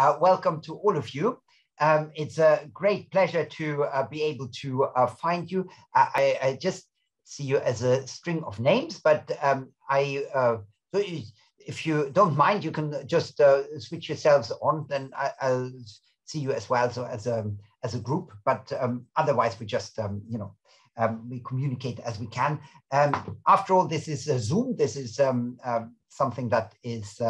Uh, welcome to all of you. Um, it's a great pleasure to uh, be able to uh, find you. I, I, just see you as a string of names, but um, I, uh, if you don't mind, you can just uh, switch yourselves on, then I, will see you as well, so as a, as a group, but um, otherwise we just, um, you know, um, we communicate as we can. Um, after all, this is a Zoom. This is something that is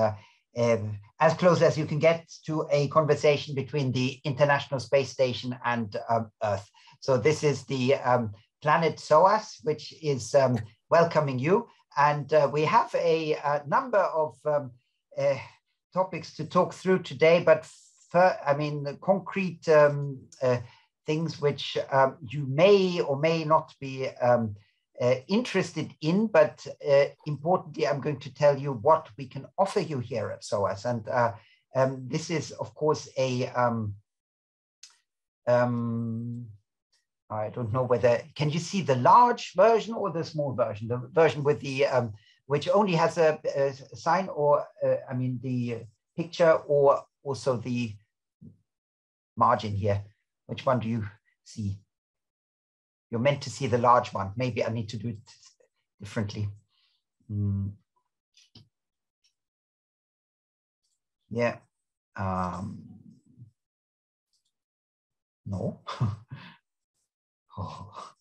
uh, as close as you can get to a conversation between the International Space Station and um, Earth. So this is the um, planet SOAS, which is um, welcoming you. And uh, we have a, a number of uh, topics to talk through today, but for, I mean, concrete uh, things which um, you may or may not be um, uh, interested in, but uh, importantly, I'm going to tell you what we can offer you here at SOAS. And uh, um, this is, of course, a, um, um, I don't know whether, can you see the large version or the small version? The version with the, um, which only has a, a sign or, uh, I mean, the picture or also the margin here. Which one do you see? You're meant to see the large one. Maybe I need to do it differently. Mm. Yeah. Um, no. oh.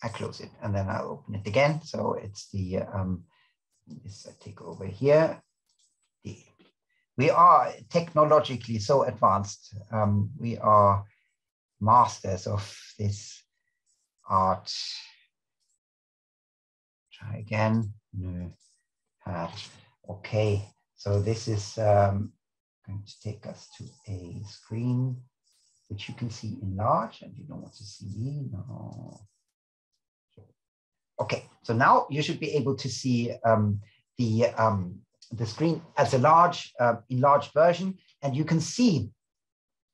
I close it and then I'll open it again. So it's the, um, this I take over here we are technologically so advanced. Um, we are masters of this art. Try again. No. Uh, okay. So this is um, going to take us to a screen which you can see enlarged and you don't want to see. No. Okay. So now you should be able to see um, the um, the screen as a large, uh, enlarged version, and you can see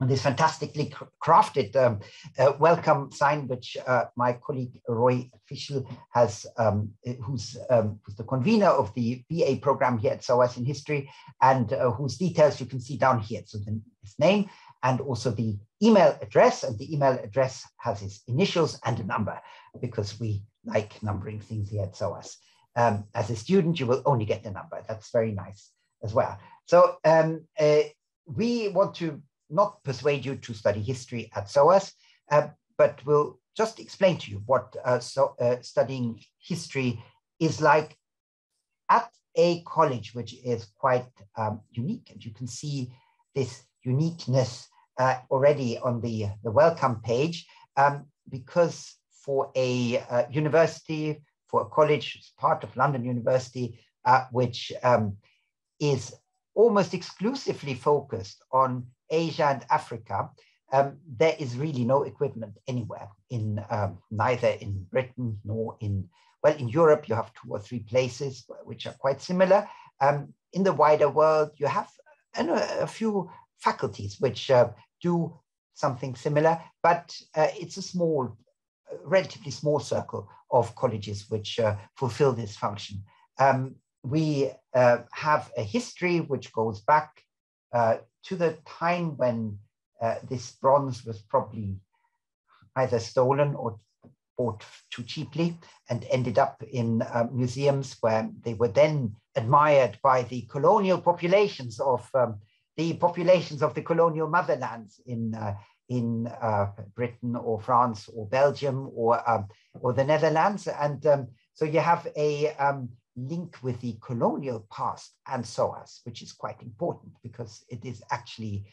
this fantastically crafted um, uh, welcome sign, which uh, my colleague Roy Fischel has, um, who's, um, who's, the convener of the BA program here at SOAS in History, and uh, whose details you can see down here. So the, his name and also the email address, and the email address has his initials and a number, because we like numbering things here at SOAS um, as a student, you will only get the number. That's very nice as well. So um, uh, we want to not persuade you to study history at SOAS, uh, but we'll just explain to you what uh, so, uh, studying history is like at a college, which is quite um, unique. And you can see this uniqueness uh, already on the, the welcome page, um, because for a uh, university for a college, it's part of London University, uh, which um, is almost exclusively focused on Asia and Africa. Um, there is really no equivalent anywhere in um, neither in Britain nor in well in Europe. You have two or three places which are quite similar. Um, in the wider world, you have a, a few faculties which uh, do something similar, but uh, it's a small relatively small circle of colleges which uh, fulfill this function. Um, we uh, have a history which goes back uh, to the time when this bronze was probably either stolen or bought too cheaply and ended up in uh, museums where they were then admired by the colonial populations of um, the populations of the colonial motherlands in uh, in uh, Britain or France or Belgium or, um, or the Netherlands. And um, so you have a um, link with the colonial past and SOAS, which is quite important because it is actually,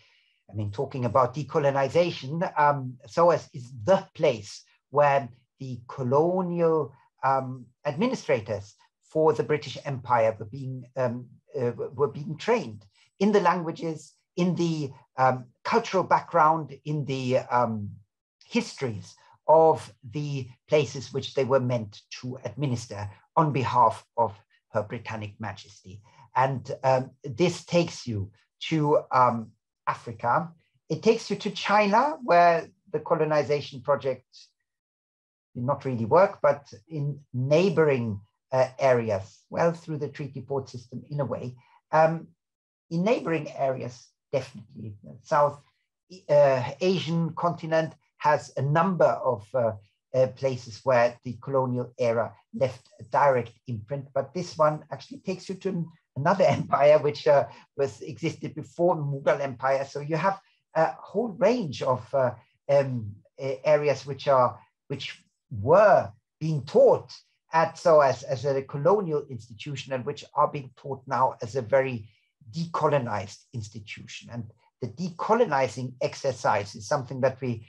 I mean, talking about decolonization, um, SOAS is the place where the colonial um, administrators for the British Empire were being, um, uh, were being trained in the languages, in the um, cultural background, in the um, histories of the places which they were meant to administer on behalf of Her Britannic Majesty. And um, this takes you to um, Africa. It takes you to China, where the colonization project did not really work, but in neighboring uh, areas, well, through the treaty port system in a way. Um, in neighboring areas, definitely. South uh, Asian continent has a number of uh, uh, places where the colonial era left a direct imprint, but this one actually takes you to another empire which uh, was existed before Mughal Empire. So you have a whole range of uh, um, areas which are which were being taught at SOAS as a colonial institution and which are being taught now as a very decolonized institution. And the decolonizing exercise is something that we,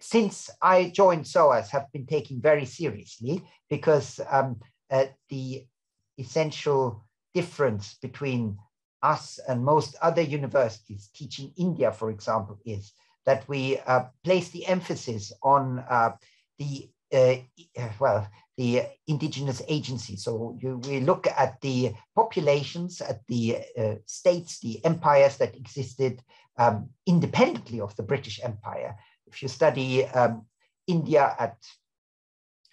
since I joined SOAS, have been taking very seriously because um, uh, the essential difference between us and most other universities teaching India, for example, is that we uh, place the emphasis on uh, the uh, well, the indigenous agencies. So you, we look at the populations, at the uh, states, the empires that existed um, independently of the British Empire. If you study um, India at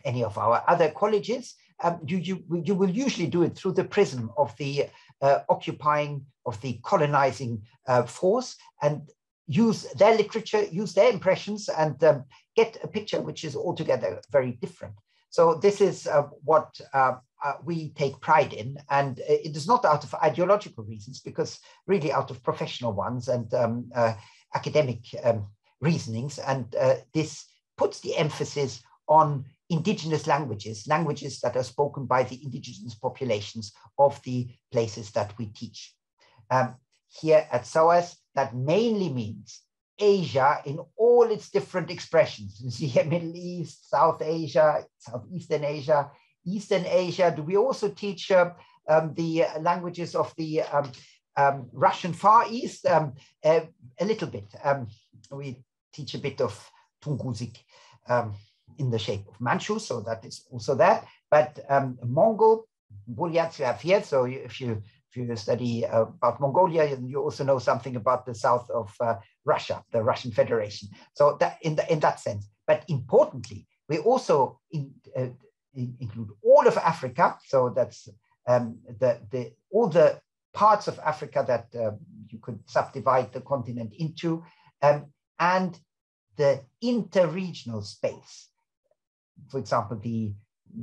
any of our other colleges, um, you, you, you will usually do it through the prism of the uh, occupying, of the colonizing uh, force. And use their literature, use their impressions, and um, get a picture which is altogether very different. So this is uh, what uh, uh, we take pride in, and it is not out of ideological reasons, because really out of professional ones and um, uh, academic um, reasonings. And uh, this puts the emphasis on indigenous languages, languages that are spoken by the indigenous populations of the places that we teach. Um, here at SOAS, that mainly means Asia in all its different expressions. You see here, Middle East, South Asia, Southeastern Asia, Eastern Asia. Do we also teach uh, um, the languages of the um, um, Russian Far East? Um, uh, a little bit. Um, we teach a bit of Tungusic in the shape of Manchu, so that is also that. But Mongol, Buryats you have here. So if you if you study uh, about Mongolia, you also know something about the south of uh, Russia, the Russian Federation. So that in, the, in that sense, but importantly, we also in, uh, in include all of Africa. So that's um, the, the, all the parts of Africa that uh, you could subdivide the continent into, um, and the interregional space. For example, the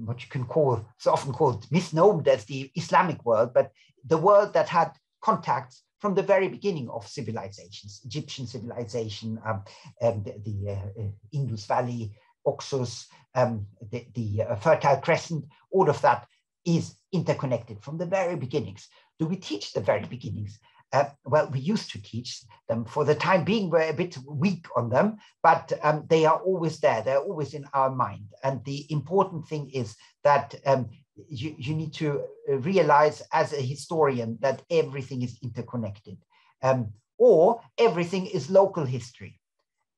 what you can call, so often called misnomed as the Islamic world, but the world that had contacts from the very beginning of civilizations, Egyptian civilization, um, um, the, the uh, Indus Valley, Oxus, um, the, the uh, Fertile Crescent, all of that is interconnected from the very beginnings. Do we teach the very beginnings? Uh, well, we used to teach them. For the time being, we're a bit weak on them, but um, they are always there. They're always in our mind. And the important thing is that um, you, you need to realize as a historian that everything is interconnected um, or everything is local history.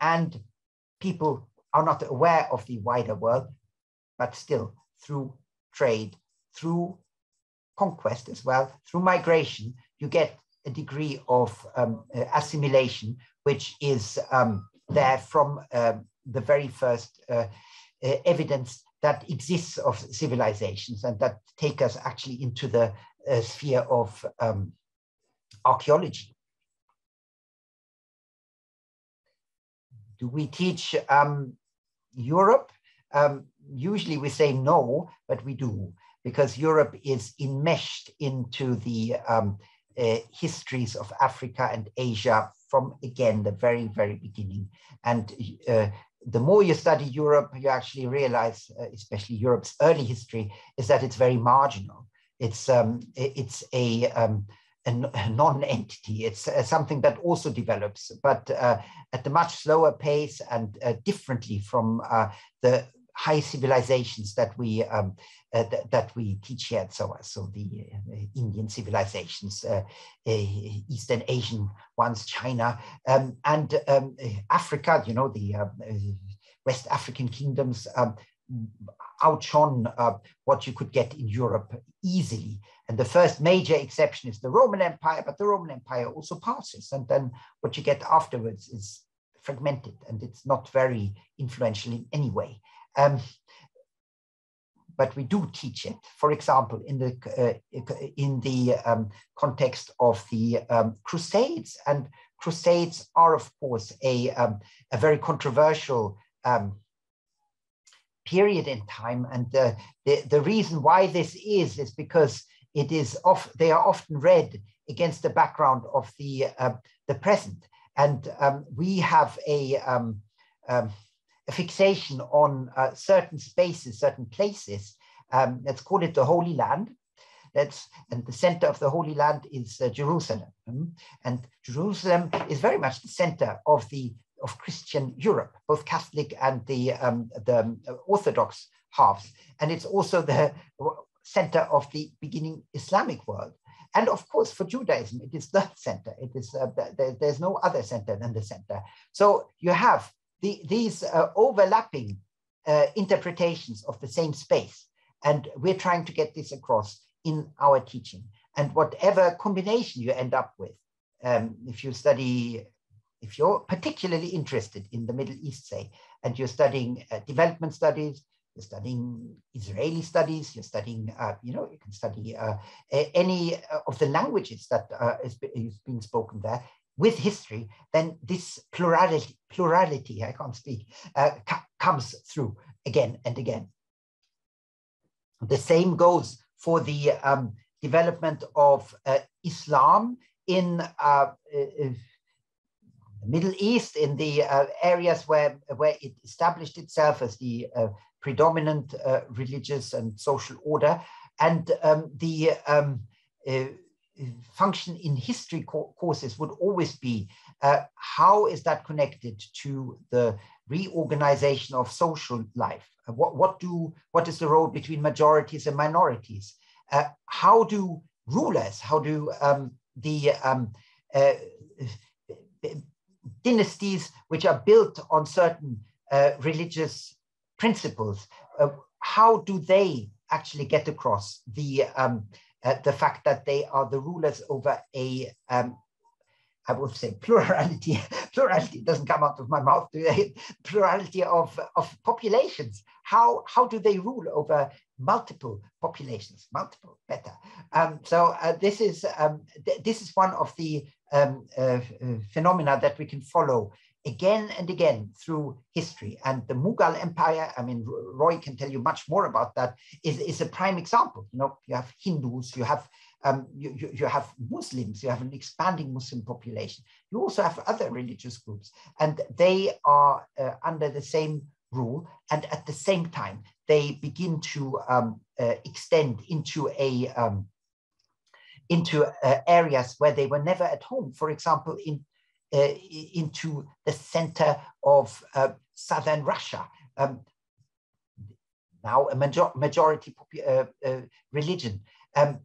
And people are not aware of the wider world, but still through trade, through conquest as well, through migration, you get a degree of um, uh, assimilation, which is um, there from um, the very first uh, uh, evidence that exists of civilizations and that take us actually into the uh, sphere of um, archaeology. Do we teach um, Europe? Um, usually we say no, but we do because Europe is enmeshed into the um, uh, histories of Africa and Asia from again the very very beginning and uh, the more you study Europe, you actually realize, uh, especially Europe's early history, is that it's very marginal. It's um, it's a, um, a non-entity. It's uh, something that also develops, but uh, at a much slower pace and uh, differently from uh, the high civilizations that we um, uh, th that we teach here at SOAS. So the Indian civilizations, Eastern Asian ones, China, um, and um, Africa. You know the West African kingdoms um, outshone uh, what you could get in Europe easily. And the first major exception is the Roman Empire, but the Roman Empire also passes. And then what you get afterwards is fragmented and it's not very influential in any way. Um, but we do teach it. For example, in the uh, in the um, context of the um, Crusades, and Crusades are of course a um, a very controversial um, period in time, and the, the the reason why this is is because it is off they are often read against the background of the uh, the present, and um, we have a fixation on uh, certain spaces, certain places. Um, let's call it the Holy Land. That's, and the center of the Holy Land is uh, Jerusalem. Mm? And Jerusalem is very much the center of the of Christian Europe, both Catholic and the, um, the um, Orthodox halves. And it's also the center of the beginning Islamic world. And of course, for Judaism, it is the center. It is uh, there, there's no other center than the center. So you have the, these uh, overlapping uh, interpretations of the same space. And we're trying to get this across in our teaching. And whatever combination you end up with, um, if you study, if you're particularly interested in the Middle East, say, and you're studying uh, development studies, you're studying Israeli studies, you're studying, uh, you know, you can study uh, any of the languages that uh, is, is being spoken there with history, then this plurality, plurality I can't speak, uh, comes through again and again. The same goes for the um, development of uh, Islam in uh, uh Middle East, in the uh, areas where, where it established itself as the uh, predominant religious and social order, and um, the um, function in history courses would always be uh, how is that connected to the reorganization of social life? Uh, what, what, do, what is the role between majorities and minorities? Uh, how do rulers, how do um, the um, uh, dynasties which are built on certain uh, religious principles, how do they actually get across the um, uh, the fact that they are the rulers over a, um, I would say plurality, plurality doesn't come out of my mouth, plurality of, of populations. How, how do they rule over multiple populations, multiple, better. Um, so uh, this is um, th this is one of the um, uh, phenomena that we can follow again and again through history. And the Mughal Empire, I mean, Roy can tell you much more about that, is, is a prime example. You know, you have Hindus, you have um, you, you, you, have Muslims, you have an expanding Muslim population. You also have other religious groups, and they are uh, under the same rule. And at the same time, they begin to um, uh, extend into a um, into uh, areas where they were never at home. For example, in into the center of uh, southern Russia. Um, now a major majority uh, religion. Um,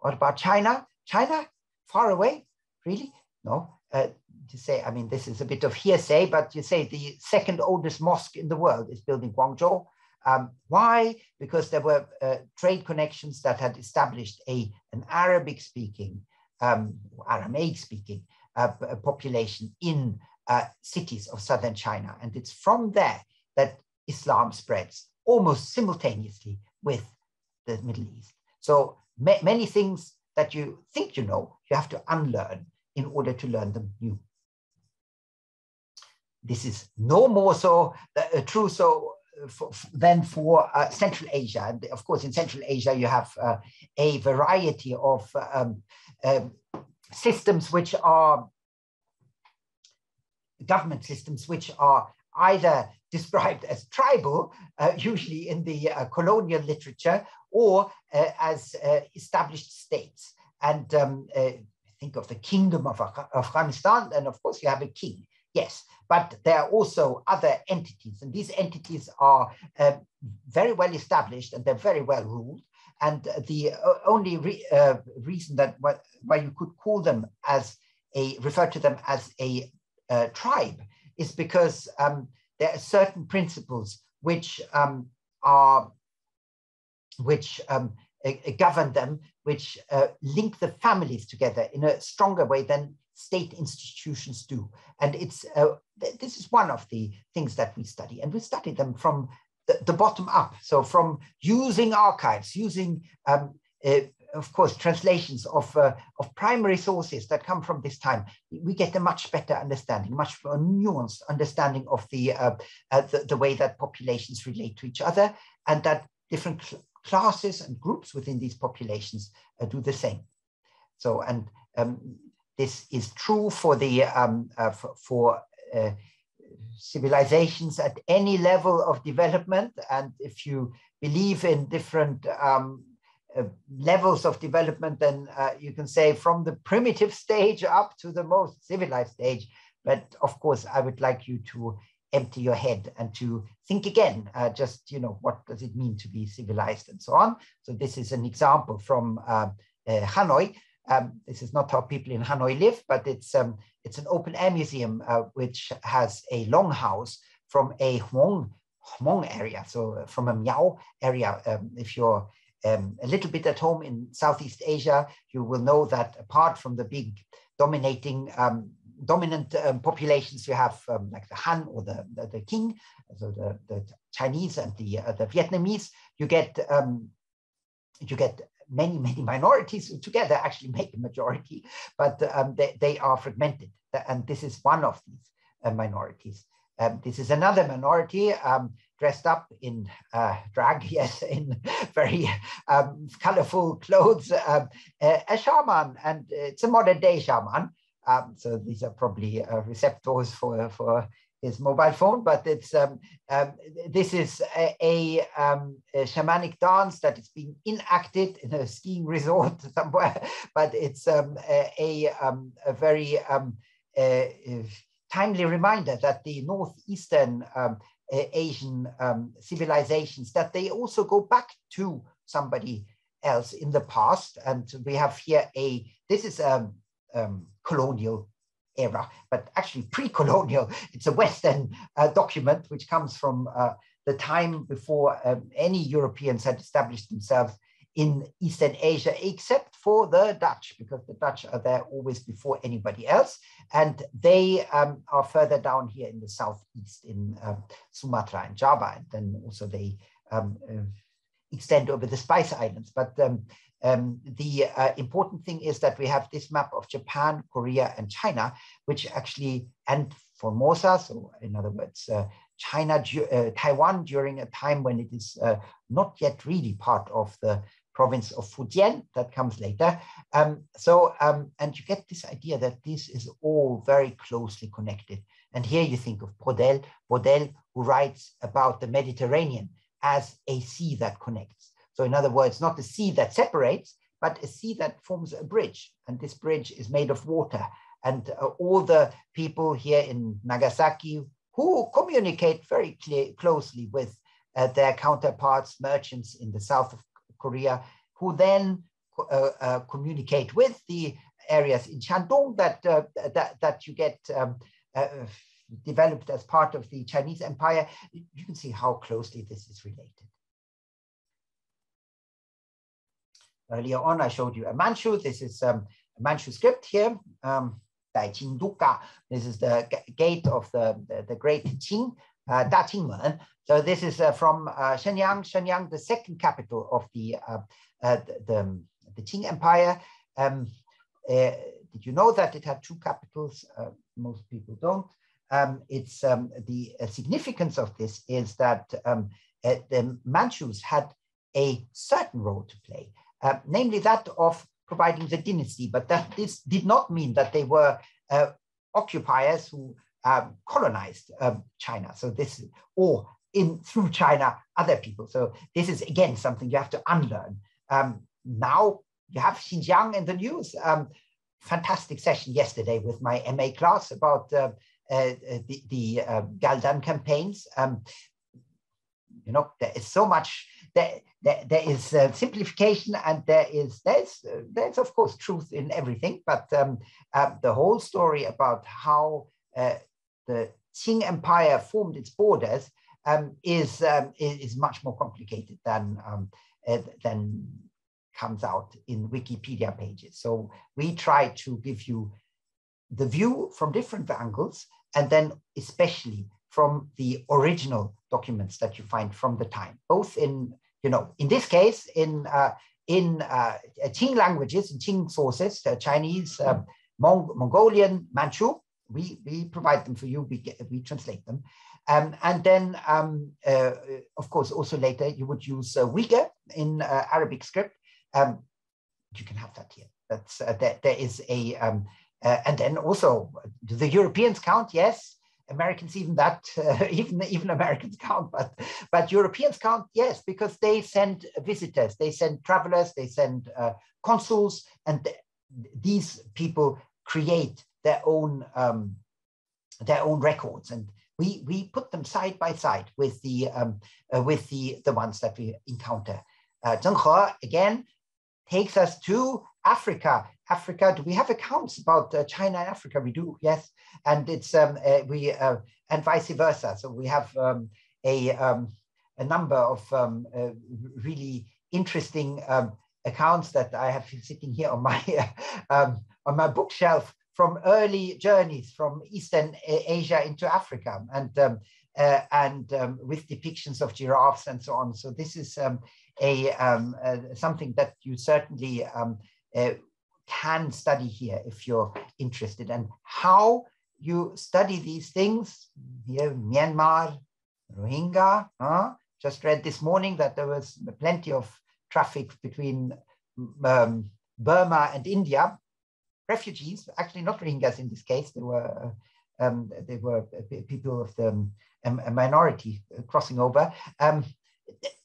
what about China? China, far away, really? No. to say, I mean, this is a bit of hearsay, but you say the second oldest mosque in the world is built in Guangzhou. Um, why? Because there were uh, trade connections that had established a an Arabic speaking, um, Aramaic speaking uh, population in uh, cities of southern China. And it's from there that Islam spreads almost simultaneously with the Middle East. So ma many things that you think you know, you have to unlearn in order to learn them new. This is no more so uh, true so uh, for, than for uh, Central Asia. And of course, in Central Asia, you have uh, a variety of um, um, systems which are government systems which are either described as tribal, uh, usually in the uh, colonial literature, or uh, as uh, established states. And um, uh, think of the kingdom of Afghanistan, and of course you have a king, yes. But there are also other entities, and these entities are uh, very well established and they're very well ruled. And the only re reason that why you could call them as a refer to them as a uh, tribe is because um, there are certain principles which um, are which um, govern them, which uh, link the families together in a stronger way than state institutions do. And it's uh, th this is one of the things that we study, and we study them from the, the, bottom up. So from using archives, using um, uh, of course, translations of, uh, of primary sources that come from this time, we get a much better understanding, much more nuanced understanding of the, uh, uh, the, the, way that populations relate to each other and that different cl classes and groups within these populations uh, do the same. So, and um, this is true for the, um, uh, for, for civilizations at any level of development. And if you believe in different um, uh, levels of development, then uh, you can say from the primitive stage up to the most civilized stage. But of course, I would like you to empty your head and to think again, uh, just, you know, what does it mean to be civilized and so on. So this is an example from uh, uh, Hanoi. Um, this is not how people in Hanoi live, but it's, um, it's an open air museum uh, which has a longhouse from a Hmong, Hmong area, so from a Miao area. Um, if you're um, a little bit at home in Southeast Asia, you will know that apart from the big dominating um, dominant um, populations you have like the Han or the, the, the Kinh, so the, the Chinese and the, uh, the Vietnamese, you get you get many, many minorities who together actually make a majority, but um, they, they are fragmented. And this is one of these uh, minorities. Um, this is another minority um, dressed up in uh, drag, yes, in very um, colorful clothes, um, a shaman, and it's a modern day shaman. Um, so these are probably uh, receptors for, for his mobile phone, but it's um, um, this is a, a, um, a, shamanic dance that is being enacted in a skiing resort somewhere, but it's um, a, a, um, very timely reminder that the northeastern um, Asian um, civilizations, that they also go back to somebody else in the past. And we have here a, this is a um, colonial era, but actually pre-colonial. It's a Western uh, document which comes from uh, the time before um, any Europeans had established themselves in Eastern Asia, except for the Dutch, because the Dutch are there always before anybody else. And they um, are further down here in the southeast in um, Sumatra and Java. And then also they um, uh, extend over the Spice Islands. But um, um, the uh, important thing is that we have this map of Japan, Korea, and China, which actually, and Formosa, so in other words, uh, China, uh, Taiwan during a time when it is uh, not yet really part of the province of Fujian that comes later. Um, so, um, and you get this idea that this is all very closely connected. And here you think of Braudel, Braudel who writes about the Mediterranean as a sea that connects. So in other words, not a sea that separates, but a sea that forms a bridge. And this bridge is made of water. And uh, all the people here in Nagasaki who communicate very closely with uh, their counterparts, merchants in the south of Korea, who then uh, uh, communicate with the areas in Shandong that, uh, that, that you get um, uh, developed as part of the Chinese empire. You can see how closely this is related. Earlier on, I showed you a Manchu. This is um, a Manchu script here. Um, this is the gate of the, the, the great Qing, uh, Da Qingmen. So this is uh, from uh, Shenyang, Shenyang, the second capital of the uh, uh, the, the, the, Qing Empire. Um, uh, did you know that it had two capitals? most people don't. Um, it's um, the significance of this is that um, the Manchus had a certain role to play, namely that of providing the dynasty, but that this did not mean that they were occupiers who um, colonized um, China. So this, or in through China, other people. So this is again something you have to unlearn. Um, now you have Xinjiang in the news. Fantastic session yesterday with my MA class about uh, uh, the, the uh, Galdan campaigns. Um, you know, there is so much. There, there, there is uh, simplification, and there is there's uh, there's of course truth in everything. But um, uh, the whole story about how the Qing Empire formed its borders um, is, um, is much more complicated than um, uh, than comes out in Wikipedia pages. So we try to give you the view from different angles, and then especially from the original documents that you find from the time, both in, you know, in this case, in uh, in uh, Qing languages, in Qing sources, uh, Chinese, Mong Mongolian, Manchu, we, we provide them for you, we, get, we translate them. Um, and then, um, uh, of course, also later you would use uh, Uyghur in uh, Arabic script. Um, you can have that here. That's uh, there, there is a, um, uh, and then also, do the Europeans count? Yes. Americans even that uh, even even Americans count, but but Europeans count yes because they send visitors, they send travelers, they send uh, consuls, and th these people create their own um, their own records, and we we put them side by side with the um, uh, with the the ones that we encounter. Uh, Zheng He again takes us to Africa. Africa, do we have accounts about uh, China and Africa? We do, yes. And it's um, uh, we uh, and vice versa. So we have um, a um, a number of um, uh, really interesting um, accounts that I have sitting here on my um, on my bookshelf from early journeys from Eastern Asia into Africa, and uh, and with depictions of giraffes and so on. So this is a uh, something that you certainly uh, can study here if you're interested. And how you study these things here, Myanmar, Rohingya. Huh? Just read this morning that there was plenty of traffic between um, Burma and India. Refugees, actually not Rohingyas in this case, they were um, they were people of the um, a minority crossing over. Um,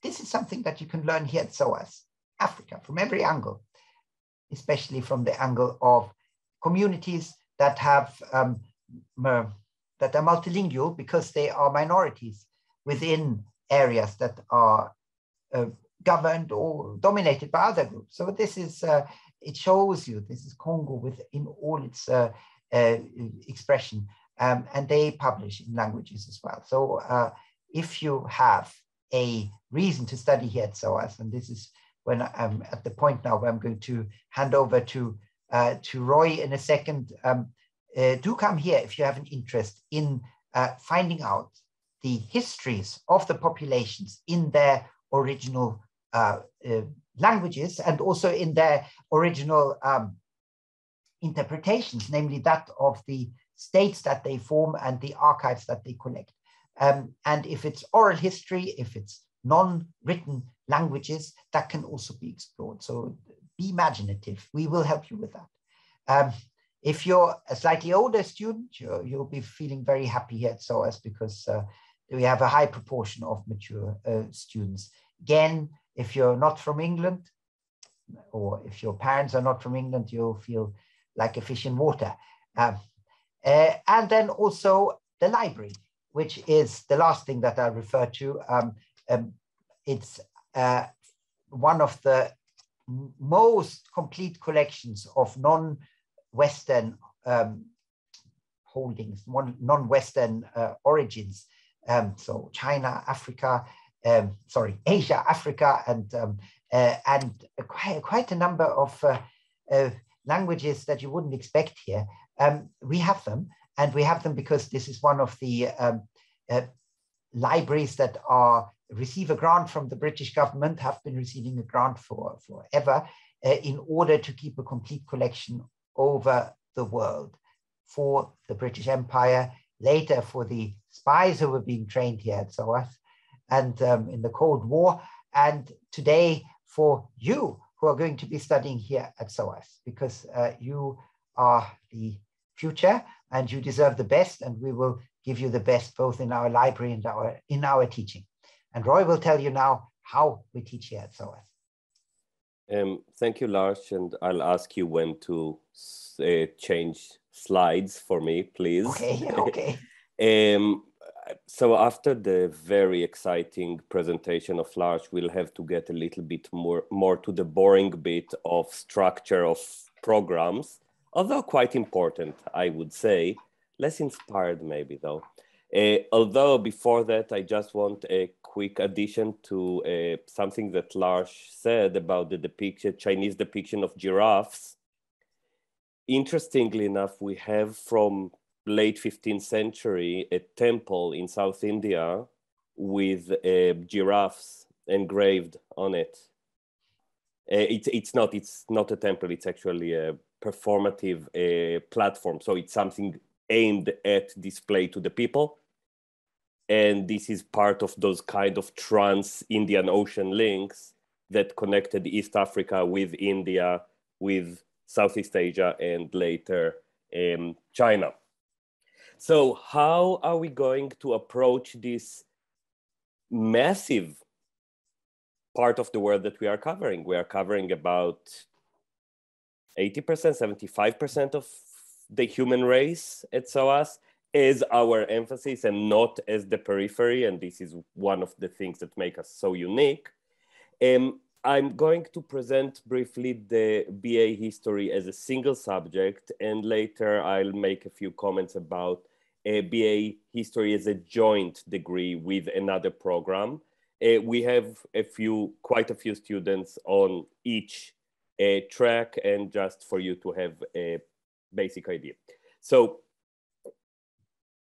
this is something that you can learn here at SOAS, Africa, from every angle, especially from the angle of communities that have um, that are multilingual because they are minorities within areas that are uh, governed or dominated by other groups. So this is, uh, it shows you, this is Congo within all its uh, uh expression, um, and they publish in languages as well. So uh, if you have a reason to study here at SOAS. And this is when I'm at the point now where I'm going to hand over to, uh, to Roy in a second. Um, uh, do come here if you have an interest in uh, finding out the histories of the populations in their original uh, uh, languages and also in their original um, interpretations, namely that of the states that they form and the archives that they collect. Um, and if it's oral history, if it's non-written languages, that can also be explored. So be imaginative. We will help you with that. Um, if you're a slightly older student, you will be feeling very happy here at SOAS because uh, we have a high proportion of mature uh, students. Again, if you're not from England, or if your parents are not from England, you'll feel like a fish in water. Um, uh, and then also the library which is the last thing that I refer to. Um, um, it's uh, one of the most complete collections of non-Western um, holdings, non-Western uh, origins. Um, so China, Africa, um, sorry, Asia, Africa, and um, uh, and quite, quite, a number of uh, uh, languages that you wouldn't expect here. we have them, and we have them because this is one of the um, uh, libraries that are receive a grant from the British government, have been receiving a grant for forever, uh, in order to keep a complete collection over the world for the British Empire, later for the spies who were being trained here at SOAS, and um, in the Cold War, and today for you who are going to be studying here at SOAS, because uh, you are the future and you deserve the best and we will give you the best both in our library and our in our teaching. And Roy will tell you now how we teach here at SOAS. Um, thank you, Lars, and I'll ask you when to uh, change slides for me, please. Okay, okay. um, so after the very exciting presentation of Lars, we'll have to get a little bit more, more to the boring bit of structure of programs although quite important, I would say. Less inspired, maybe, though. Uh, although before that, I just want a quick addition to uh, something that Lars said about the depiction, Chinese depiction of giraffes. Interestingly enough, we have from late 15th century a temple in South India with uh, giraffes engraved on it. Uh, it's it's not it's not a temple. It's actually a performative uh, platform. So it's something aimed at display to the people. And this is part of those kind of trans Indian Ocean links that connected East Africa with India, with Southeast Asia, and later um, China. So, how are we going to approach this massive part of the world that we are covering? We are covering about 80%, 75% of the human race at SOAS is our emphasis and not as the periphery. And this is one of the things that make us so unique. Um, I'm going to present briefly the BA history as a single subject, and later I'll make a few comments about a BA history as a joint degree with another program. Uh, we have a few, quite a few students on each uh, track, and just for you to have a basic idea. So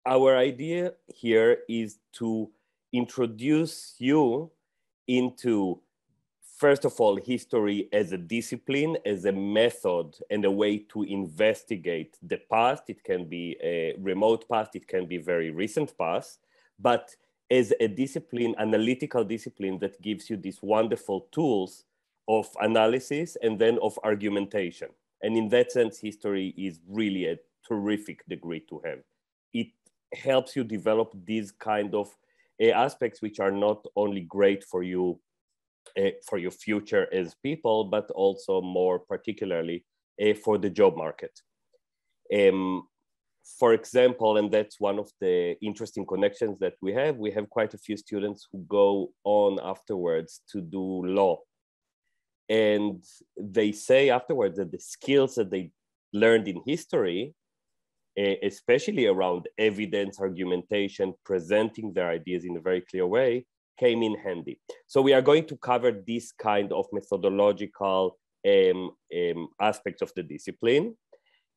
our idea here is to introduce you into first of all, history as a discipline, as a method and a way to investigate the past. It can be a remote past, it can be very recent past, but as a discipline, analytical discipline that gives you these wonderful tools of analysis and then of argumentation. And in that sense, history is really a terrific degree to have. It helps you develop these kind of uh, aspects which are not only great for you uh, for your future as people, but also more particularly uh, for the job market. Um, for example, and that's one of the interesting connections that we have, we have quite a few students who go on afterwards to do law. And they say afterwards that the skills that they learned in history, especially around evidence, argumentation, presenting their ideas in a very clear way, came in handy. So we are going to cover this kind of methodological um, um, aspects of the discipline.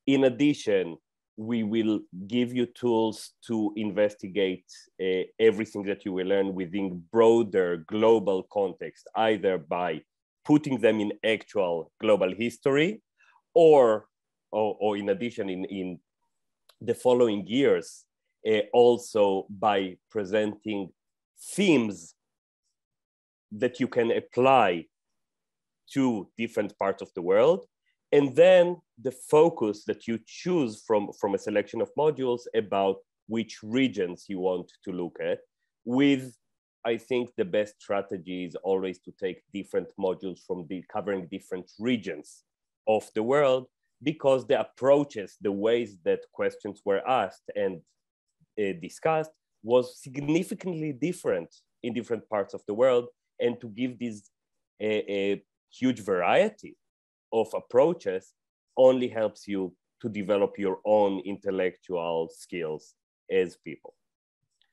In addition, we will give you tools to investigate uh, everything that you will learn within broader global context, either by putting them in actual global history or, or, or in addition, in, in the following years, uh, also by presenting themes that you can apply to different parts of the world. And then the focus that you choose from, from a selection of modules about which regions you want to look at with I think the best strategy is always to take different modules from the covering different regions of the world because the approaches, the ways that questions were asked and uh, discussed was significantly different in different parts of the world and to give this a, a huge variety of approaches only helps you to develop your own intellectual skills as people.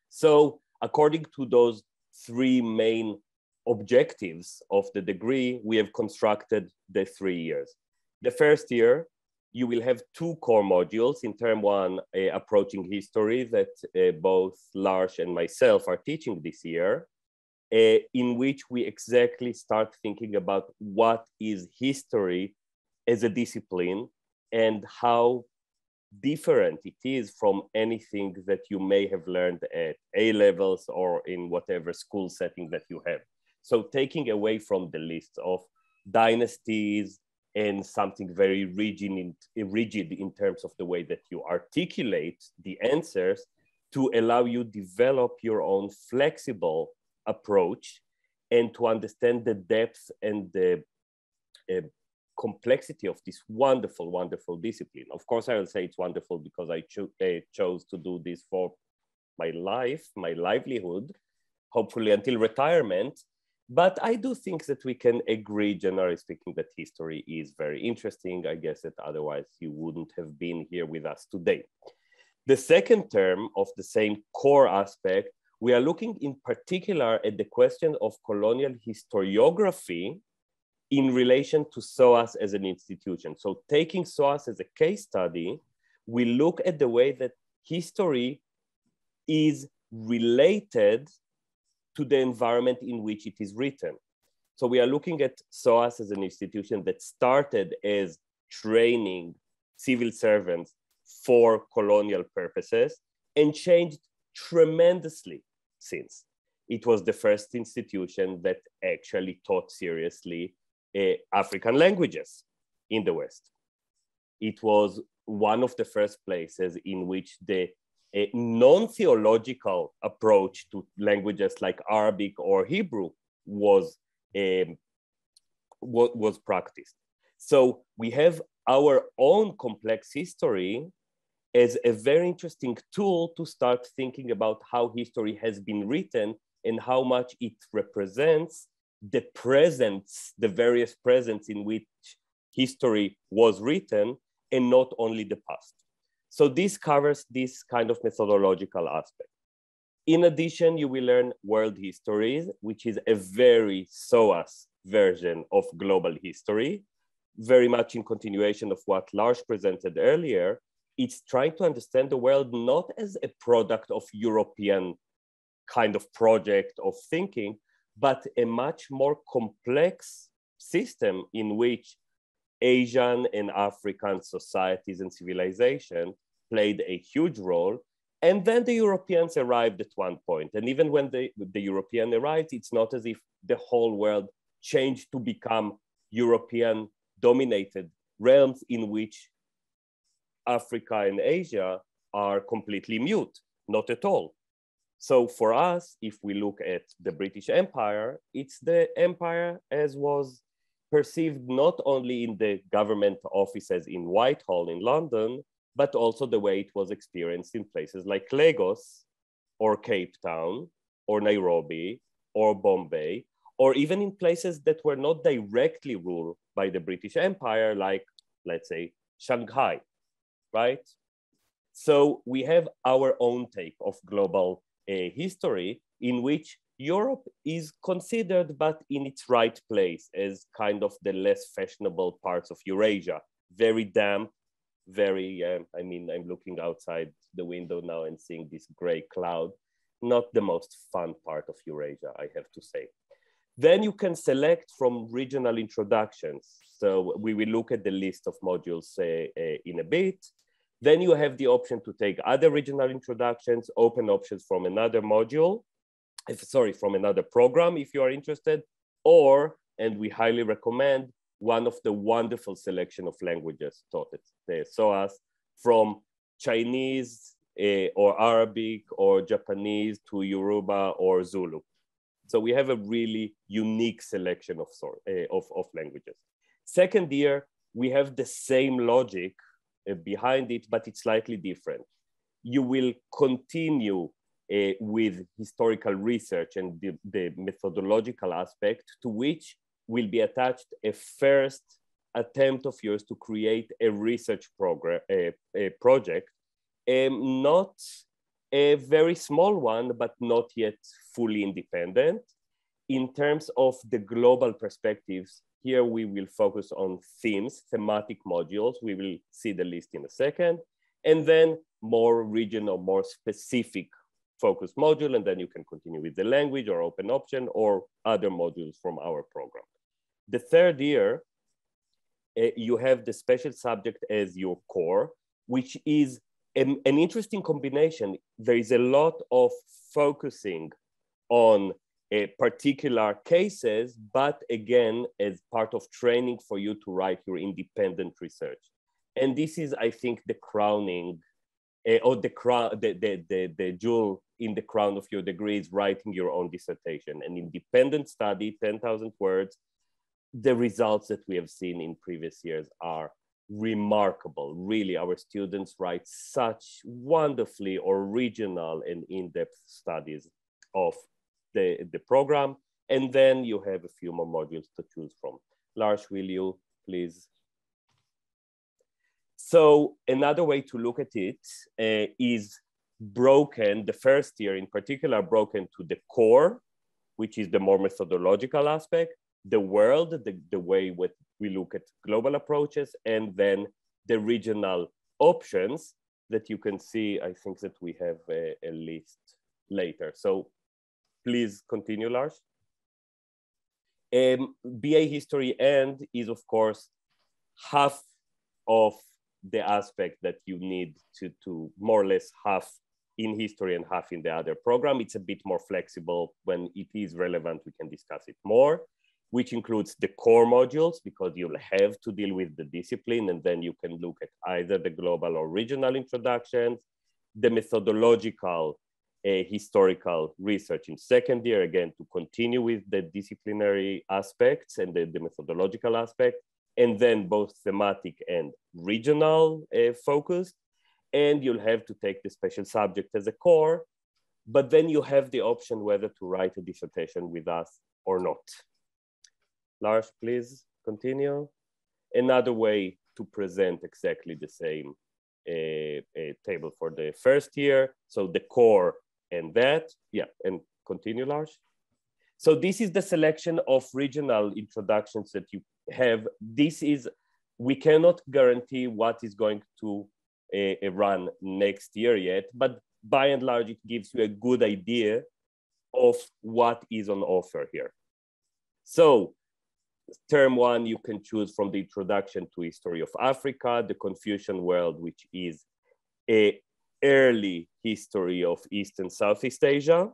So according to those three main objectives of the degree, we have constructed the three years. The first year, you will have two core modules in term one, uh, approaching history that uh, both Lars and myself are teaching this year uh, in which we exactly start thinking about what is history as a discipline and how different it is from anything that you may have learned at A levels or in whatever school setting that you have. So taking away from the list of dynasties and something very rigid in, rigid in terms of the way that you articulate the answers to allow you develop your own flexible approach and to understand the depth and the uh, complexity of this wonderful, wonderful discipline. Of course, I will say it's wonderful because I cho uh, chose to do this for my life, my livelihood, hopefully until retirement. But I do think that we can agree, generally speaking, that history is very interesting. I guess that otherwise you wouldn't have been here with us today. The second term of the same core aspect we are looking in particular at the question of colonial historiography in relation to SOAS as an institution. So taking SOAS as a case study, we look at the way that history is related to the environment in which it is written. So we are looking at SOAS as an institution that started as training civil servants for colonial purposes and changed tremendously since. It was the first institution that actually taught seriously uh, African languages in the West. It was one of the first places in which the a non-theological approach to languages like Arabic or Hebrew was, um, was practiced. So we have our own complex history as a very interesting tool to start thinking about how history has been written and how much it represents the presence, the various presents in which history was written, and not only the past. So this covers this kind of methodological aspect. In addition, you will learn world histories, which is a very SOAS version of global history, very much in continuation of what Lars presented earlier. It's trying to understand the world not as a product of European kind of project of thinking, but a much more complex system in which Asian and African societies and civilization played a huge role. And then the Europeans arrived at one point. And even when the, the European arrived, it's not as if the whole world changed to become European dominated realms in which Africa and Asia are completely mute, not at all. So for us, if we look at the British Empire, it's the empire as was perceived not only in the government offices in Whitehall in London, but also the way it was experienced in places like Lagos or Cape Town or Nairobi or Bombay, or even in places that were not directly ruled by the British Empire, like, let's say, Shanghai, right? So we have our own take of global uh, history in which Europe is considered, but in its right place as kind of the less fashionable parts of Eurasia, very damp, very, um, I mean, I'm looking outside the window now and seeing this gray cloud. Not the most fun part of Eurasia, I have to say. Then you can select from regional introductions. So we will look at the list of modules uh, uh, in a bit. Then you have the option to take other regional introductions, open options from another module, if, sorry, from another program if you are interested, or, and we highly recommend, one of the wonderful selection of languages taught at the SOAS from Chinese uh, or Arabic or Japanese to Yoruba or Zulu. So we have a really unique selection of, sort, uh, of, of languages. Second year, we have the same logic uh, behind it, but it's slightly different. You will continue uh, with historical research and the, the methodological aspect to which will be attached a first attempt of yours to create a research program, a, a project, um, not a very small one, but not yet fully independent. In terms of the global perspectives, here we will focus on themes, thematic modules. We will see the list in a second. And then more regional, more specific focus module, and then you can continue with the language or open option or other modules from our program. The third year, uh, you have the special subject as your core, which is an, an interesting combination. There is a lot of focusing on uh, particular cases, but again, as part of training for you to write your independent research. And this is, I think, the crowning uh, or the, crown, the, the, the, the jewel in the crown of your degree is writing your own dissertation. An independent study, 10,000 words, the results that we have seen in previous years are remarkable. Really, our students write such wonderfully original and in-depth studies of the, the program. And then you have a few more modules to choose from. Lars, will you please? So another way to look at it uh, is broken, the first year in particular, broken to the core, which is the more methodological aspect, the world, the, the way with we look at global approaches, and then the regional options. that you can see, I think that we have a, a list later. So please continue, Lars. Um, BA history end is of course half of the aspect that you need to, to more or less half in history and half in the other program. It's a bit more flexible. When it is relevant, we can discuss it more, which includes the core modules because you'll have to deal with the discipline and then you can look at either the global or regional introductions, the methodological uh, historical research in second year, again, to continue with the disciplinary aspects and the, the methodological aspect, and then both thematic and regional uh, focused and you'll have to take the special subject as a core, but then you have the option whether to write a dissertation with us or not. Lars, please continue. Another way to present exactly the same table for the first year. So the core and that, yeah, and continue, Lars. So this is the selection of regional introductions that you have. This is, we cannot guarantee what is going to a, a run next year yet, but by and large, it gives you a good idea of what is on offer here. So term one, you can choose from the introduction to history of Africa, the Confucian world, which is a early history of East and Southeast Asia,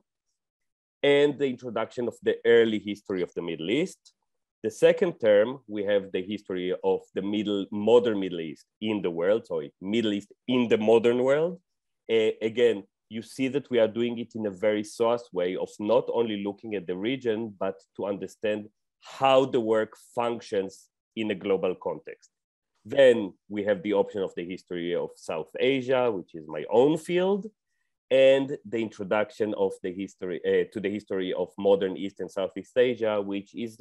and the introduction of the early history of the Middle East. The second term, we have the history of the middle, modern Middle East in the world, sorry, Middle East in the modern world. Uh, again, you see that we are doing it in a very SOAS way of not only looking at the region, but to understand how the work functions in a global context. Then we have the option of the history of South Asia, which is my own field, and the introduction of the history uh, to the history of modern East and Southeast Asia, which is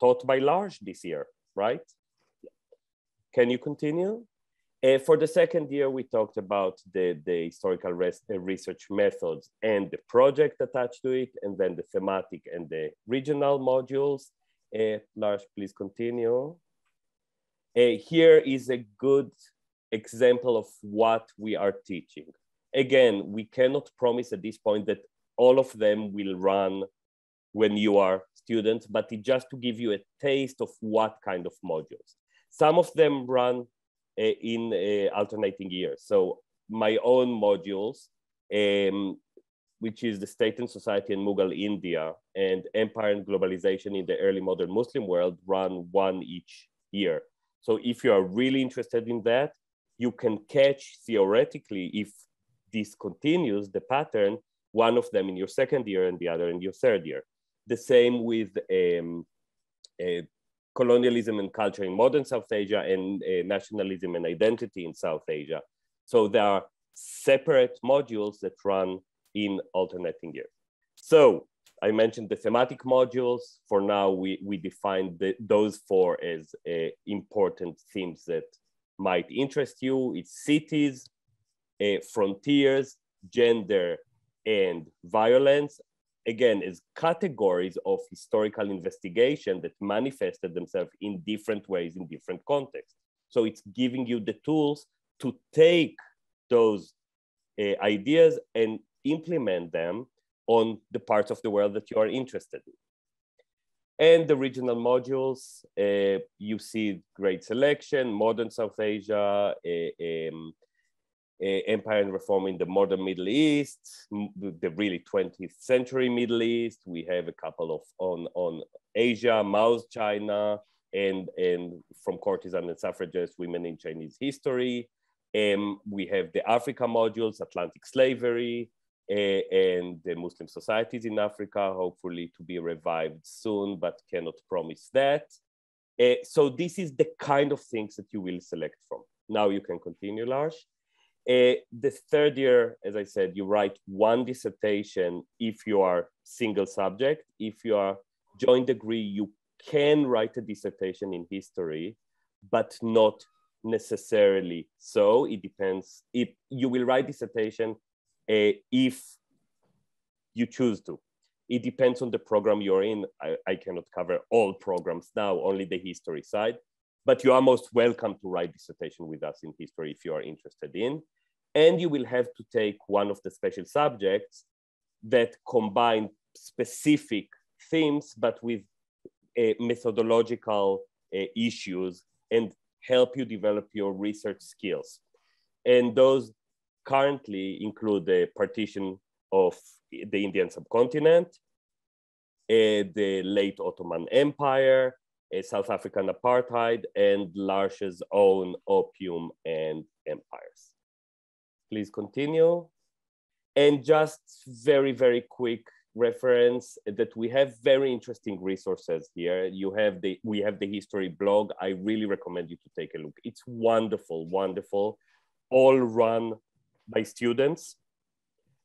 taught by Lars this year, right? Can you continue? Uh, for the second year, we talked about the, the historical uh, research methods and the project attached to it, and then the thematic and the regional modules. Uh, Lars, please continue. Uh, here is a good example of what we are teaching. Again, we cannot promise at this point that all of them will run when you are students, but it just to give you a taste of what kind of modules. Some of them run uh, in uh, alternating years. So my own modules, um, which is the State and Society in Mughal India and Empire and Globalization in the Early Modern Muslim World run one each year. So if you are really interested in that, you can catch theoretically, if this continues, the pattern, one of them in your second year and the other in your third year. The same with um, uh, colonialism and culture in modern South Asia and uh, nationalism and identity in South Asia. So there are separate modules that run in alternating years. So I mentioned the thematic modules. For now, we, we define the, those four as uh, important themes that might interest you. It's cities, uh, frontiers, gender, and violence again as categories of historical investigation that manifested themselves in different ways in different contexts. So it's giving you the tools to take those uh, ideas and implement them on the parts of the world that you are interested in. And the regional modules, uh, you see great selection, modern South Asia, uh, um, empire and reform in the modern Middle East, the really 20th century Middle East. We have a couple of on, on Asia, Mao's China, and, and from courtesan and suffragists, women in Chinese history. Um, we have the Africa modules, Atlantic slavery, uh, and the Muslim societies in Africa, hopefully to be revived soon, but cannot promise that. Uh, so this is the kind of things that you will select from. Now you can continue, Lars. Uh, the third year, as I said, you write one dissertation if you are single subject. If you are joint degree, you can write a dissertation in history, but not necessarily so. It depends. If you will write dissertation uh, if you choose to. It depends on the program you're in. I, I cannot cover all programs now, only the history side but you are most welcome to write dissertation with us in history if you are interested in. And you will have to take one of the special subjects that combine specific themes, but with uh, methodological uh, issues and help you develop your research skills. And those currently include the partition of the Indian subcontinent, uh, the late Ottoman Empire, uh, South African apartheid, and Lars's own opium and empires. Please continue. And just very, very quick reference that we have very interesting resources here. You have the, we have the history blog. I really recommend you to take a look. It's wonderful, wonderful, all run by students.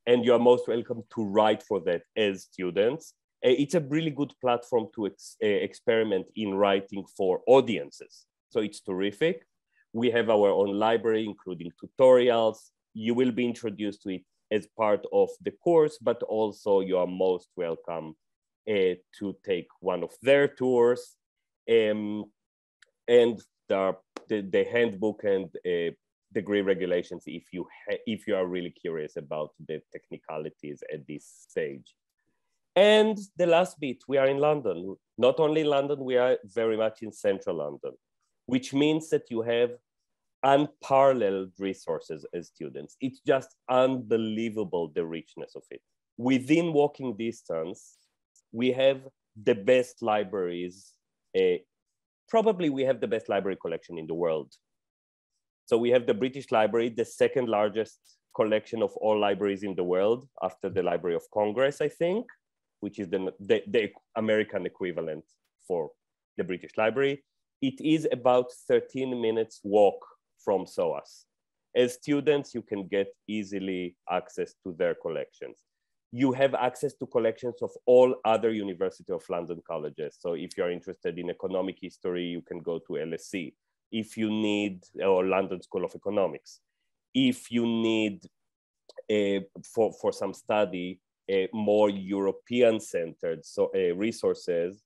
And you are most welcome to write for that as students. Uh, it's a really good platform to ex uh, experiment in writing for audiences. So it's terrific. We have our own library, including tutorials. You will be introduced to it as part of the course, but also you are most welcome uh, to take one of their tours. Um, and the, the, the, handbook and uh, degree regulations if you, if you are really curious about the technicalities at this stage. And the last bit, we are in London. Not only London, we are very much in central London, which means that you have unparalleled resources as students. It's just unbelievable the richness of it. Within walking distance, we have the best libraries. Uh, probably we have the best library collection in the world. So we have the British Library, the second largest collection of all libraries in the world after the Library of Congress, I think, which is the, the, the American equivalent for the British Library. It is about 13 minutes walk from SOAS. As students, you can get easily access to their collections. You have access to collections of all other University of London colleges. So if you're interested in economic history, you can go to LSE. If you need, or London School of Economics. If you need uh, for, for some study, uh, more European centered so, uh, resources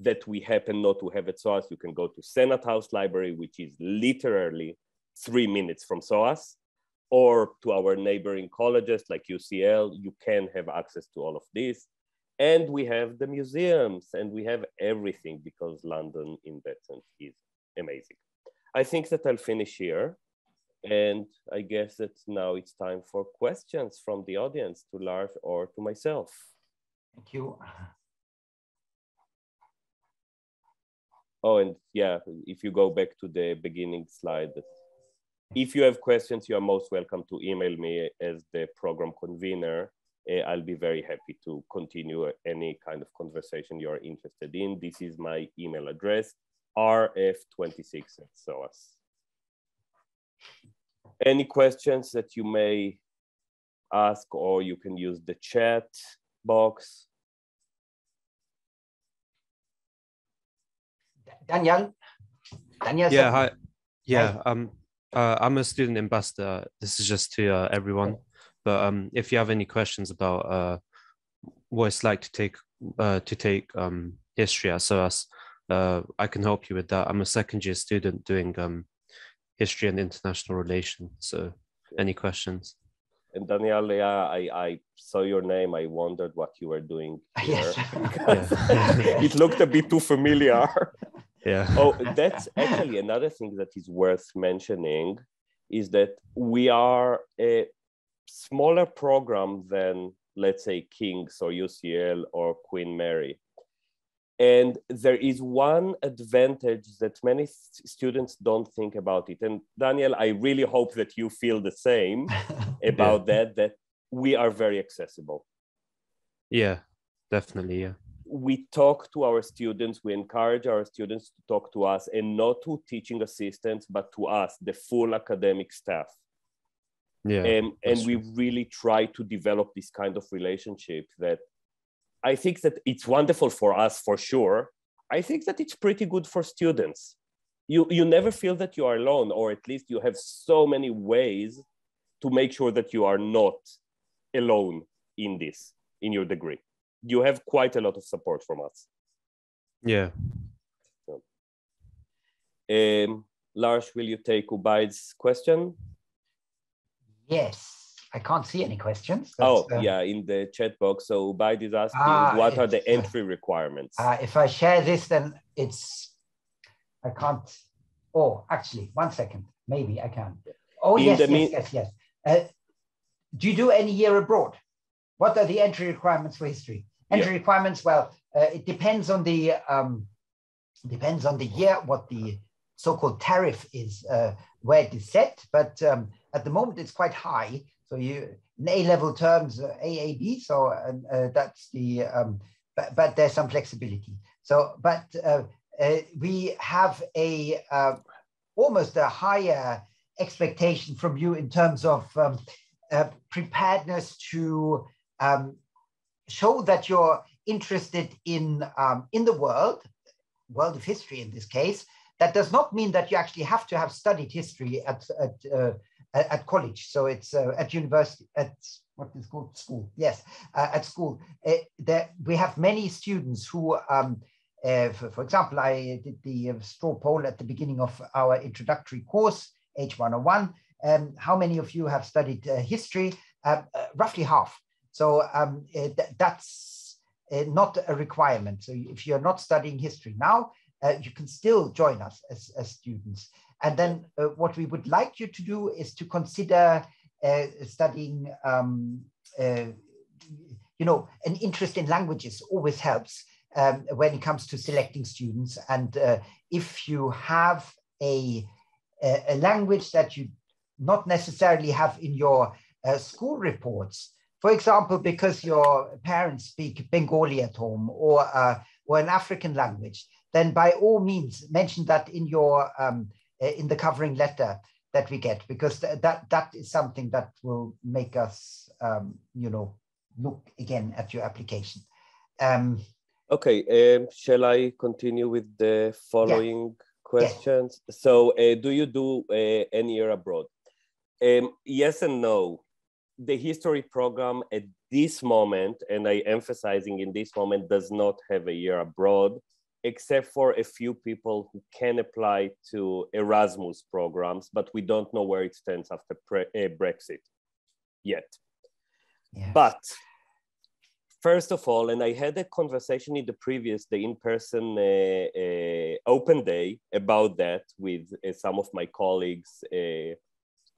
that we happen not to have at SOAS, you can go to Senate House Library, which is literally three minutes from SOAS, or to our neighboring colleges like UCL, you can have access to all of this. And we have the museums and we have everything because London in that sense is amazing. I think that I'll finish here. And I guess that now it's time for questions from the audience to Lars or to myself. Thank you. Oh, and yeah, if you go back to the beginning slide, if you have questions, you are most welcome to email me as the program convener. Uh, I'll be very happy to continue any kind of conversation you're interested in. This is my email address, rf26 at SOAS. Any questions that you may ask or you can use the chat box. Daniel? Daniel? Yeah, hi. Yeah, hi. um, uh, I'm a student ambassador. This is just to uh, everyone. But um, if you have any questions about uh, what it's like to take uh, to take um, history at SOAS, uh, I can help you with that. I'm a second year student doing um, history and international relations. So, any questions? And Daniel, yeah, I, I saw your name. I wondered what you were doing here. Yes. it looked a bit too familiar yeah. Oh that's actually another thing that is worth mentioning is that we are a smaller program than let's say king's or ucl or queen mary. And there is one advantage that many students don't think about it. And daniel i really hope that you feel the same about yeah. that that we are very accessible. Yeah definitely yeah we talk to our students, we encourage our students to talk to us and not to teaching assistants, but to us, the full academic staff. Yeah. And, and we really try to develop this kind of relationship that I think that it's wonderful for us for sure. I think that it's pretty good for students. You, you never feel that you are alone, or at least you have so many ways to make sure that you are not alone in this, in your degree you have quite a lot of support from us. Yeah. Um, Lars, will you take Ubaid's question? Yes, I can't see any questions. Oh, uh, yeah, in the chat box. So Ubaid is asking, ah, what are the entry requirements? Uh, if I share this, then it's, I can't, oh, actually, one second, maybe I can. Oh, in yes, yes, mean- yes, yes, uh, do you do any year abroad? What are the entry requirements for history? Entry yeah. requirements, well, uh, it depends on the, um, depends on the year, what the so-called tariff is, uh, where it is set, but um, at the moment it's quite high. So you in A-level terms, uh, AAB. So uh, that's the, um, but, but, there's some flexibility. So, but uh, uh we have a uh, almost a higher expectation from you in terms of um, uh, preparedness to um, show that you're interested in um, in the world, world of history in this case. That does not mean that you actually have to have studied history at at at college. So it's uh, at university, at what is called school. Yes, uh, at school. Uh, there, we have many students who, um, uh, for, for, example, I did the uh, straw poll at the beginning of our introductory course, H101. Um, how many of you have studied uh, history? Roughly half. So um, th that's not a requirement. So if you're not studying history now, you can still join us as, as students. And then uh, what we would like you to do is to consider uh, studying, um, uh, you know, an interest in languages always helps um, when it comes to selecting students. And uh, if you have a, a language that you not necessarily have in your uh, school reports, for example, because your parents speak Bengali at home or, uh, or an African language, then by all means mention that in your um, uh, in the covering letter that we get because th that that is something that will make us um, you know look again at your application um, okay um, shall i continue with the following yeah. questions yeah. so uh, do you do uh, any year abroad um, yes and no the history program at this moment and i emphasizing in this moment does not have a year abroad except for a few people who can apply to Erasmus programs, but we don't know where it stands after pre- uh, Brexit yet. Yes. But first of all, and I had a conversation in the previous, the in-person uh, uh, open day about that with uh, some of my colleagues uh,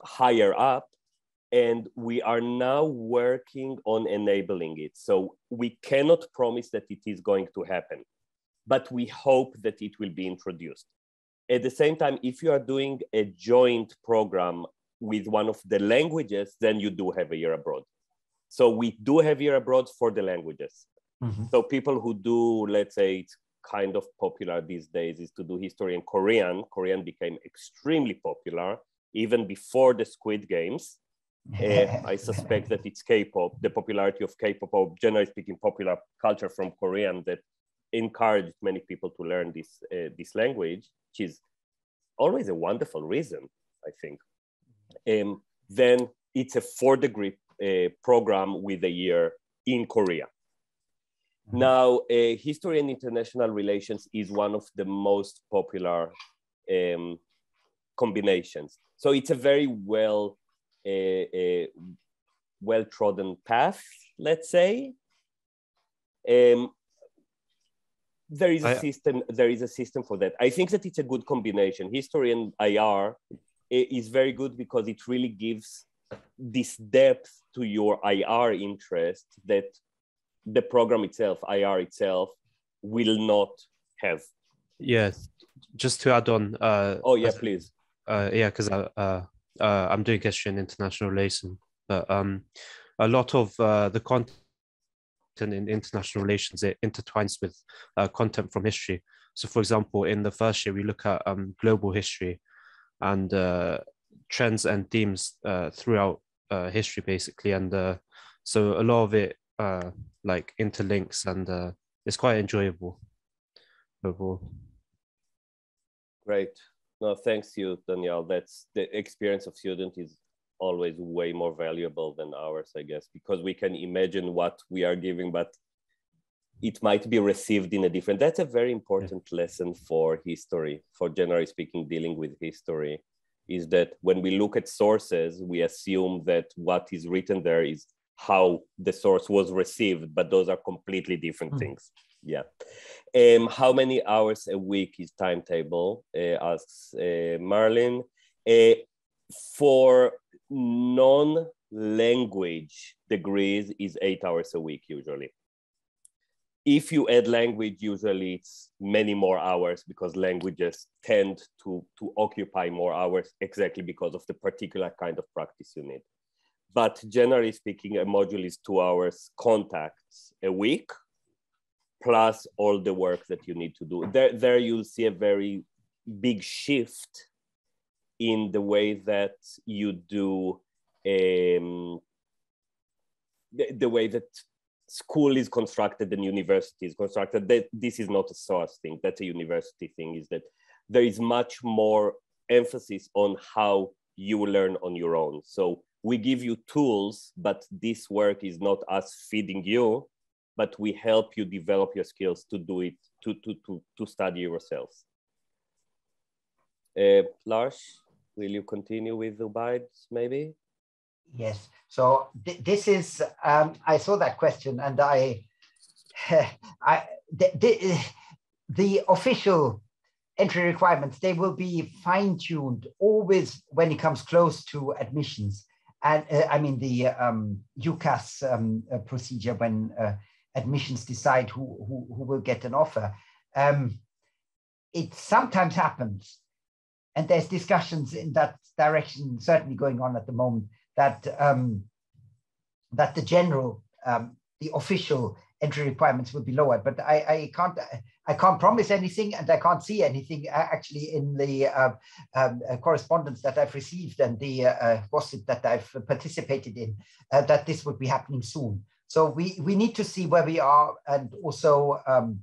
higher up, and we are now working on enabling it. So we cannot promise that it is going to happen but we hope that it will be introduced. At the same time, if you are doing a joint program with one of the languages, then you do have a year abroad. So we do have year abroad for the languages. Mm-hmm. So people who do, let's say, it's kind of popular these days is to do history in Korean. Korean became extremely popular even before the Squid Games. Uh, I suspect that it's K-pop, the popularity of K-pop, or generally speaking, popular culture from Korean that encouraged many people to learn this uh, this language, which is always a wonderful reason, I think. Um, then it's a four degree uh, program with a year in Korea. Mm-hmm. Now, uh, history and international relations is one of the most popular um, combinations. So it's a very well uh, uh, well trodden path, let's say. Um, there is a system there is a system for that. I think that it's a good combination. History and ir is very good because it really gives this depth to your ir interest that the program itself ir itself will not have. Yes. Just to add on uh oh yeah please. uh yeah because uh, uh i'm doing history and international relations but um a lot of uh the content in international relations, it intertwines with uh, content from history. So, for example, in the first year, we look at um, global history and uh, trends and themes uh, throughout uh, history, basically. And so, a lot of it uh, like interlinks, and it's quite enjoyable overall. Great. No, thanks you, Danielle. That's the experience of student is always way more valuable than ours, I guess, because we can imagine what we are giving, but it might be received in a different. That's a very important yeah. lesson for history, for generally speaking, dealing with history. is that when we look at sources, we assume that what is written there is how the source was received, but those are completely different mm. things. Yeah. Um, how many hours a week is timetable? Uh, asks uh, Marlin. Uh, for non-language degrees is eight hours a week usually if you add language, usually it's many more hours because languages tend to, to occupy more hours exactly because of the particular kind of practice you need. But generally speaking, a module is two hours contacts a week, plus all the work that you need to do. There, there you'll see a very big shift in the way that you do um, the, the way that school is constructed and university is constructed. That this is not a SOAS thing. That's a university thing is that there is much more emphasis on how you learn on your own. So we give you tools but this work is not us feeding you but we help you develop your skills to do it to to to, to study yourselves uh, Lars, will you continue with Ubaid maybe Yes. So th this is, um, I saw that question and I, I the, the, the official entry requirements, they will be fine tuned always when it comes close to admissions. And uh, I mean, the um, UCAS um, uh, procedure when uh, admissions decide who, who, who, will get an offer. Um, it sometimes happens, and there's discussions in that direction certainly going on at the moment, that um, that the general, um, the official entry requirements will be lowered. But I, I can't I can't promise anything, and I can't see anything actually in the uh, um, uh, correspondence that I've received and the uh, uh gossip that I've participated in uh, that this would be happening soon. So we we need to see where we are, and also um,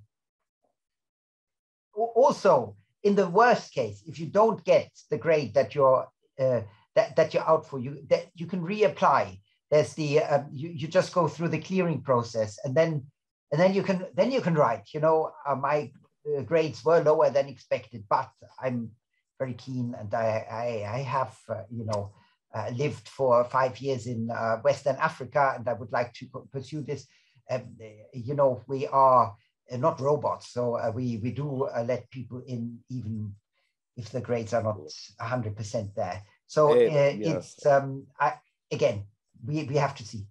also in the worst case, if you don't get the grade that you're uh, that, that you're out for, you that you can reapply. There's the um, you, you just go through the clearing process and then and then you can then you can write. You know, uh, my uh, grades were lower than expected, but I'm very keen and I I, I have uh, you know uh, lived for five years in uh, Western Africa and I would like to pursue this. Um, you know, we are not robots, so uh, we we do let people in even if the grades are not 100% there. So uh, yeah. it's um, I, again, we we have to see.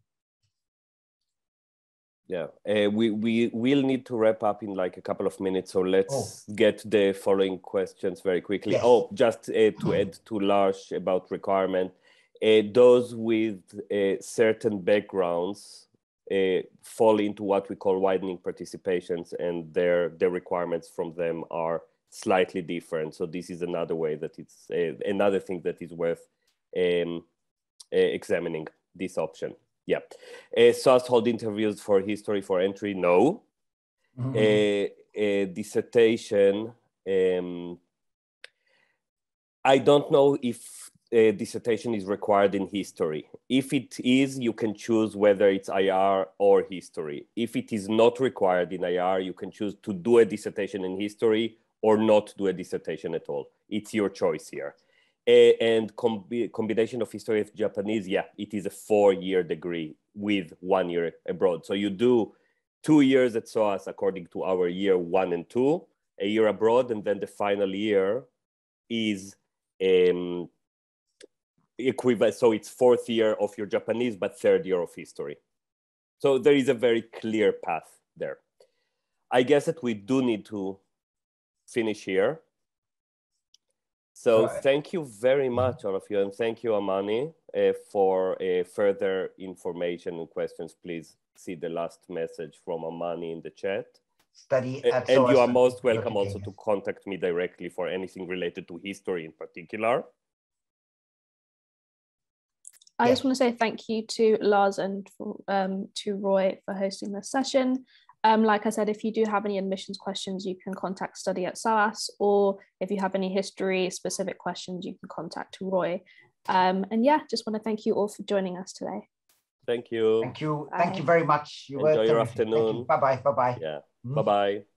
Yeah, uh, we we will need to wrap up in like a couple of minutes. So let's oh. get the following questions very quickly. Yes. Oh, just uh, to add to Lars about requirement, uh, those with uh, certain backgrounds uh, fall into what we call widening participations, and their the requirements from them are slightly different. So this is another way that it's uh, another thing that is worth um, uh, examining this option. Yeah. Uh, SOAS hold interviews for history for entry? No. Mm-hmm. A, dissertation. Um, I don't know if a dissertation is required in history. If it is, you can choose whether it's IR or history. If it is not required in IR, you can choose to do a dissertation in history or not do a dissertation at all. It's your choice here. and combination of history of Japanese, yeah, it is a four-year degree with one year abroad. So you do two years at SOAS according to our year one and two, a year abroad, and then the final year is um, equivalent. So it's fourth year of your Japanese, but third year of history. So there is a very clear path there. I guess that we do need to finish here. So right. thank you very much, all of you, and thank you, Amani, uh, for uh, further information and questions. Please see the last message from Amani in the chat. Study and you are most welcome also to contact me directly for anything related to history in particular. I yeah. just want to say thank you to Lars and for, um, to Roy for hosting this session. Um, like I said, if you do have any admissions questions, you can contact Study at SOAS, or if you have any history specific questions, you can contact Roy. Um, and yeah, just want to thank you all for joining us today. Thank you. Thank you. Bye. Thank you very much. You Enjoy your afternoon. Bye bye. Bye bye. Yeah. Mm -hmm. Bye bye.